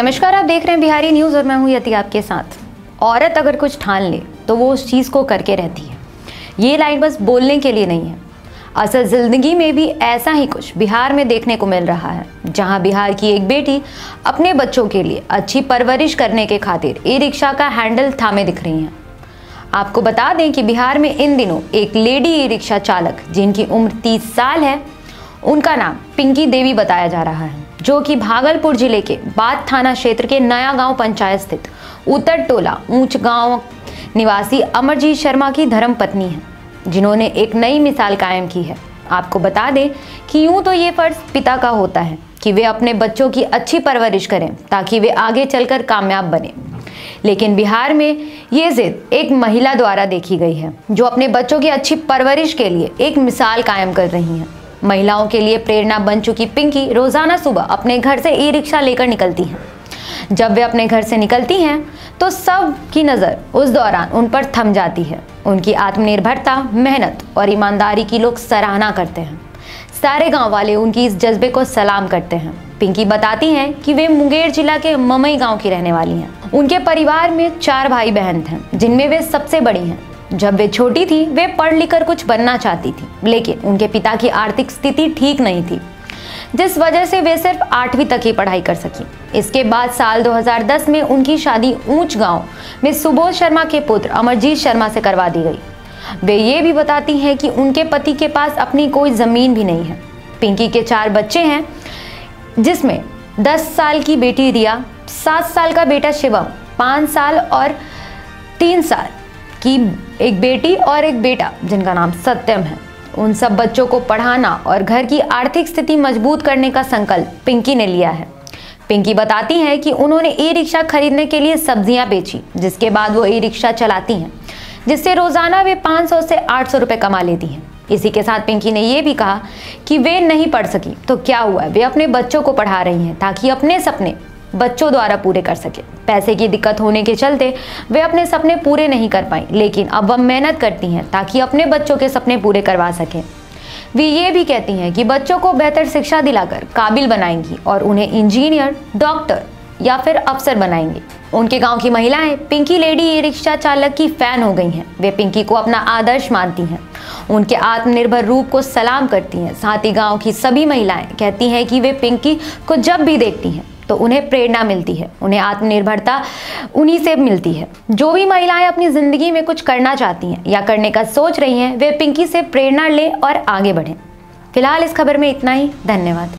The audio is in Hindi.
नमस्कार, आप देख रहे हैं बिहारी न्यूज़ और मैं हूँ यति आपके साथ। औरत अगर कुछ ठान ले तो वो उस चीज़ को करके रहती है। ये लाइन बस बोलने के लिए नहीं है। असल ज़िंदगी में भी ऐसा ही कुछ बिहार में देखने को मिल रहा है, जहाँ बिहार की एक बेटी अपने बच्चों के लिए अच्छी परवरिश करने के खातिर ई रिक्शा का हैंडल थामे दिख रही हैं। आपको बता दें कि बिहार में इन दिनों एक लेडी ई रिक्शा चालक, जिनकी उम्र 30 साल है उनका नाम पिंकी देवी बताया जा रहा है, जो कि भागलपुर ज़िले के बात थाना क्षेत्र के नया गाँव पंचायत स्थित उत्तर टोला ऊंच गाँव निवासी अमरजीत शर्मा की धर्म पत्नी है, जिन्होंने एक नई मिसाल कायम की है। आपको बता दें कि यूँ तो ये फ़र्ज़ पिता का होता है कि वे अपने बच्चों की अच्छी परवरिश करें, ताकि वे आगे चलकर कामयाब बने। लेकिन बिहार में ये जिद एक महिला द्वारा देखी गई है, जो अपने बच्चों की अच्छी परवरिश के लिए एक मिसाल कायम कर रही हैं। महिलाओं के लिए प्रेरणा बन चुकी पिंकी रोज़ाना सुबह अपने घर से ई रिक्शा लेकर निकलती हैं। जब वे अपने घर से निकलती हैं तो सब की नज़र उस दौरान उन पर थम जाती है। उनकी आत्मनिर्भरता, मेहनत और ईमानदारी की लोग सराहना करते हैं। सारे गाँव वाले उनकी इस जज्बे को सलाम करते हैं। पिंकी बताती हैं कि वे मुंगेर जिला के ममई गाँव की रहने वाली हैं। उनके परिवार में चार भाई बहन थे जिनमें वे सबसे बड़ी हैं। जब वे छोटी थी, वे पढ़ लिख कर कुछ बनना चाहती थी, लेकिन उनके पिता की आर्थिक स्थिति ठीक नहीं थी, जिस वजह से वे सिर्फ़ आठवीं तक ही पढ़ाई कर सकी। इसके बाद साल 2010 में उनकी शादी ऊंच गाँव में सुबोध शर्मा के पुत्र अमरजीत शर्मा से करवा दी गई। वे ये भी बताती हैं कि उनके पति के पास अपनी कोई ज़मीन भी नहीं है। पिंकी के चार बच्चे हैं, जिसमें 10 साल की बेटी रिया, सात साल का बेटा शिवम, पाँच साल और तीन साल। की एक बेटी और एक बेटा, जिनका नाम सत्यम है। उन सब बच्चों को पढ़ाना और घर की आर्थिक स्थिति मज़बूत करने का संकल्प पिंकी ने लिया है। पिंकी बताती हैं कि उन्होंने ई रिक्शा खरीदने के लिए सब्ज़ियाँ बेची, जिसके बाद वो ई रिक्शा चलाती हैं, जिससे रोज़ाना वे 500 से 800 रुपए कमा लेती हैं। इसी के साथ पिंकी ने ये भी कहा कि वे नहीं पढ़ सकी तो क्या हुआ? वे अपने बच्चों को पढ़ा रही हैं, ताकि अपने सपने बच्चों द्वारा पूरे कर सके। पैसे की दिक्कत होने के चलते वे अपने सपने पूरे नहीं कर पाई, लेकिन अब वह मेहनत करती हैं ताकि अपने बच्चों के सपने पूरे करवा सकें। वे ये भी कहती हैं कि बच्चों को बेहतर शिक्षा दिलाकर काबिल बनाएँगी और उन्हें इंजीनियर, डॉक्टर या फिर अफसर बनाएँगी। उनके गाँव की महिलाएँ पिंकी लेडी ई रिक्शा चालक की फ़ैन हो गई हैं। वे पिंकी को अपना आदर्श मानती हैं। उनके आत्मनिर्भर रूप को सलाम करती हैं। साथ ही गाँव की सभी महिलाएँ कहती हैं कि वे पिंकी को जब भी देखती हैं तो उन्हें प्रेरणा मिलती है, उन्हें आत्मनिर्भरता उन्हीं से मिलती है। जो भी महिलाएँ अपनी ज़िंदगी में कुछ करना चाहती हैं या करने का सोच रही हैं, वे पिंकी से प्रेरणा लें और आगे बढ़ें। फ़िलहाल इस खबर में इतना ही। धन्यवाद।